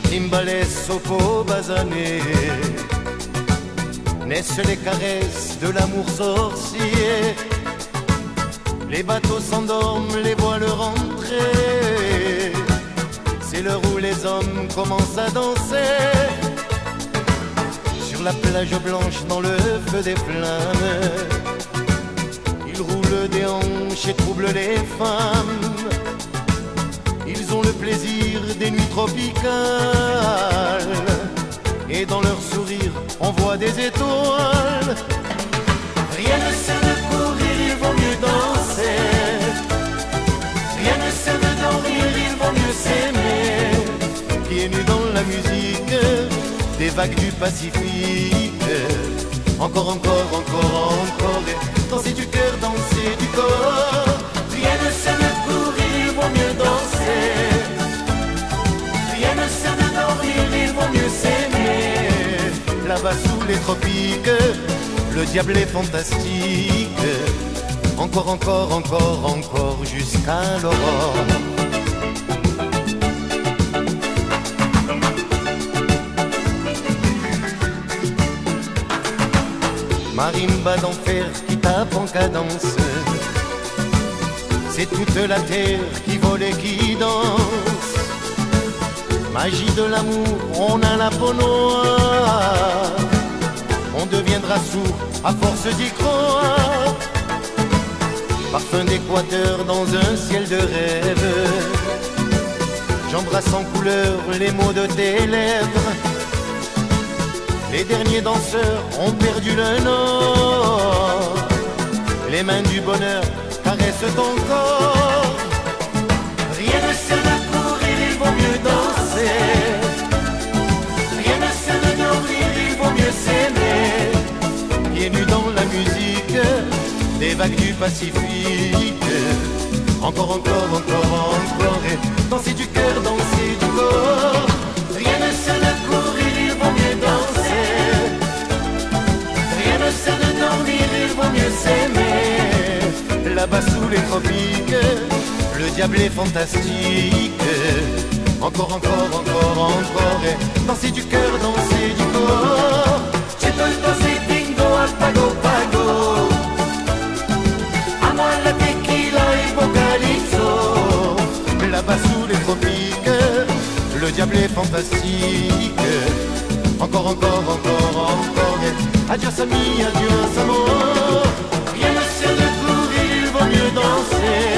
timbales au pot basané. Naissent les caresses de l'amour sorcier. Les bateaux s'endorment, les voiles rentrer. C'est l'heure où les hommes commencent à danser. Sur la plage blanche, dans le feu des flammes, ils roulent des hanches et troublent les femmes. Ils ont le plaisir Et dans leur sourire, on voit des étoiles. Rien ne sert de courir, il vaut mieux danser. Rien ne sert de dormir, il vaut mieux s'aimer. Pieds nus dans la musique, des vagues du Pacifique. Encore, encore, encore, encore. Danser du cœur, danser du corps. Les tropiques, le diable est fantastique. Encore, encore, encore, encore, jusqu'à l'aurore. Marimba d'enfer qui tape en cadence. C'est toute la terre qui vole et qui danse. Magie de l'amour, on a la peau noire. À force d'y croire. Parfum d'équateur dans un ciel de rêve. J'embrasse en couleur les mots de tes lèvres. Les derniers danseurs ont perdu le nord. Les mains du bonheur caressent ton corps. Nus dans la musique, des vagues du Pacifique. Encore, encore, encore, encore. Et danser du cœur, danser du corps. Rien ne sert de courir, il vaut mieux danser. Rien ne sert de dormir, il vaut mieux s'aimer. Là-bas sous les tropiques, le diable est fantastique. Encore, encore, encore, encore. Et danser du cœur, diable est fantastique. Encore, encore, encore, encore. Et adios ami, adios amour. Rien ne sert de courir, il vaut mieux danser.